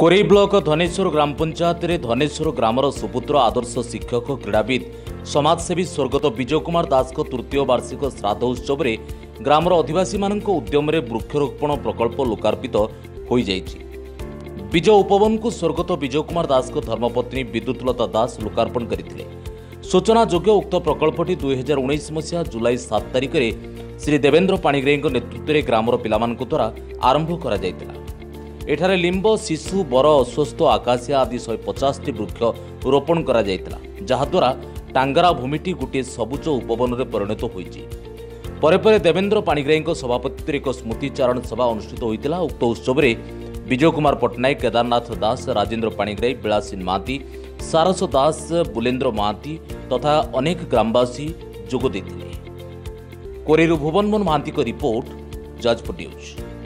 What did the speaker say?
कोरै block Dhaneshwar ग्राम पञ्चायतले धनश्वर ग्राम र सुपुद्र आदर्श शिक्षक क्रीडावित समसेवी स्वर्गत विजय कुम दासको तृतीय वार्षिक श्राद्ध उत्सवले ग्राम र अधिवासी उद्यमले वृक्षरोपण प्रकल्प लोकापित हुन्छ विजय उपवमको स्वर्ग विजय कुम दासको धर्मपत्नी विद्युतलता दास लोकाण गरिक्त प्रकल्पट दुई हजार उन्नाइस मसिह जुलै सात तारिखले श्री देवेन्द्र पाणिग्राही नतृत्वले ग्राम र पिला द्वारा आरम्भ ଏଠାରେ ଲିମ୍ବ ଶିଶୁ ବର ଅସ୍ୱସ୍ଥ ଆକାଶିଆ ଆଦି ଶହେ ପଚାଶଟି ବୃକ୍ଷ ରୋପଣ କରାଯାଇଥିଲା ଯାହାଦ୍ୱାରା ଟାଙ୍ଗରା ଭୂମିଟି ଗୋଟିଏ ସବୁଜ ଉପବନରେ ପରିଣତ ହୋଇଛି ପରେ ପରେ ଦେବେନ୍ଦ୍ର ପାଣିଗ୍ରାହୀଙ୍କ ସଭାପତିରେ ଏକ ସ୍ମୃତିଚାରଣ ସଭା ଅନୁଷ୍ଠିତ ହୋଇଥିଲା ଉକ୍ତ ଉତ୍ସବରେ ବିଜୟ କୁମାର ପଟ୍ଟନାୟକ କେଦାରନାଥ ଦାସ ରାଜେନ୍ଦ୍ର ପାଣିଗ୍ରାହୀ ବିଳାସିନ ମହାନ୍ତି ସାରସ ଦାସ ବୁଲେନ୍ଦ୍ର ମହାନ୍ତି ତଥା ଅନେକ ଗ୍ରାମବାସୀ ଯୋଗ ଦେଇଥିଲେ କୋରିରୁ ଭୁବନମୋହନ ମହାନ୍ତିଙ୍କ ରିପୋର୍ଟ ଯାଜପୁର ନ୍ୟୁଜ୍